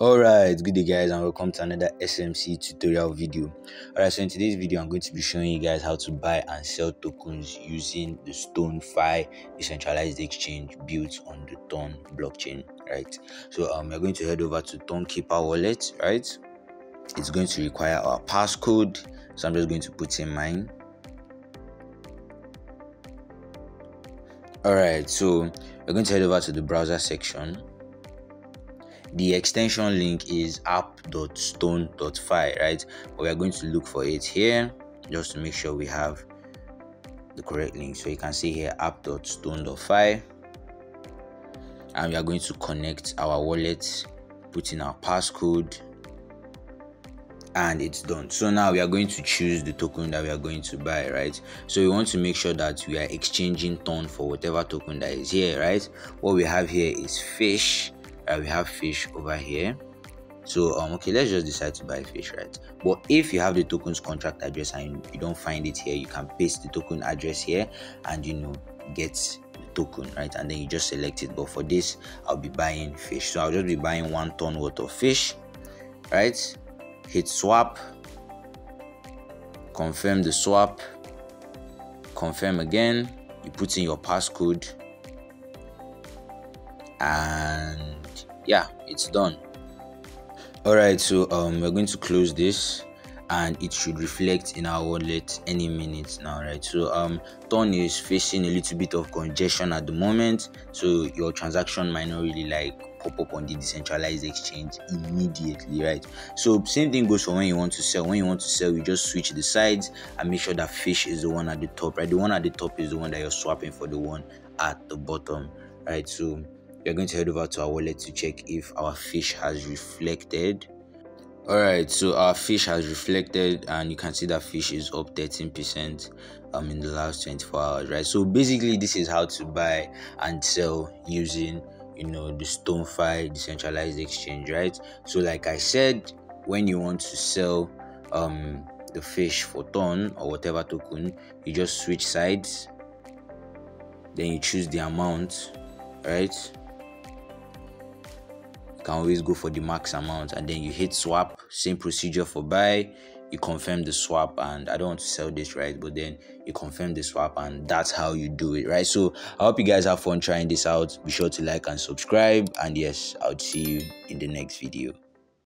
Alright, good day guys and welcome to another SMC tutorial video. Alright, so in today's video I'm going to be showing you guys how to buy and sell tokens using the Ston.fi decentralized exchange built on the Ton blockchain, right? So um we're going to head over to Tonkeeper wallet, right? It's going to require our passcode. So I'm just going to put in mine. Alright, so we're going to head over to the browser section the extension link is app.ston.fi right? But we are going to look for it here just to make sure we have the correct link. So you can see here app.ston.fi and we are going to connect our wallet put in our passcode and it's done. So now we are going to choose the token that we are going to buy right? So we want to make sure that we are exchanging ton for whatever token that is here right? What we have here is fish uh, we have fish over here. So um okay let's just decide to buy fish right? But if you have the tokens contract address and you don't find it here you can paste the token address here and you know get the token right? And then you just select it. But for this i'll be buying fish. So i'll just be buying one ton worth of fish right? Hit swap. Confirm the swap. Confirm again. You put in your passcode. And yeah it's done. All right so um we're going to close this and it should reflect in our wallet any minute now right? So um ton is facing a little bit of congestion at the moment so your transaction might not really like pop up on the decentralized exchange immediately right? So same thing goes for when you want to sell. When you want to sell you just switch the sides and make sure that fish is the one at the top right? The one at the top is the one that you're swapping for the one at the bottom right? So we're going to head over to our wallet to check if our fish has reflected. All right so our fish has reflected and you can see that fish is up 13 percent um in the last 24 hours right? So basically this is how to buy and sell using you know the Ston.fi decentralized exchange right? So like i said when you want to sell um the fish for ton or whatever token you just switch sides. Then you choose the amount right can always go for the max amount and then you hit swap same procedure for buy you confirm the swap and i don't want to sell this right? But then you confirm the swap and that's how you do it right? So i hope you guys have fun trying this out. Be sure to like and subscribe and yes i'll see you in the next video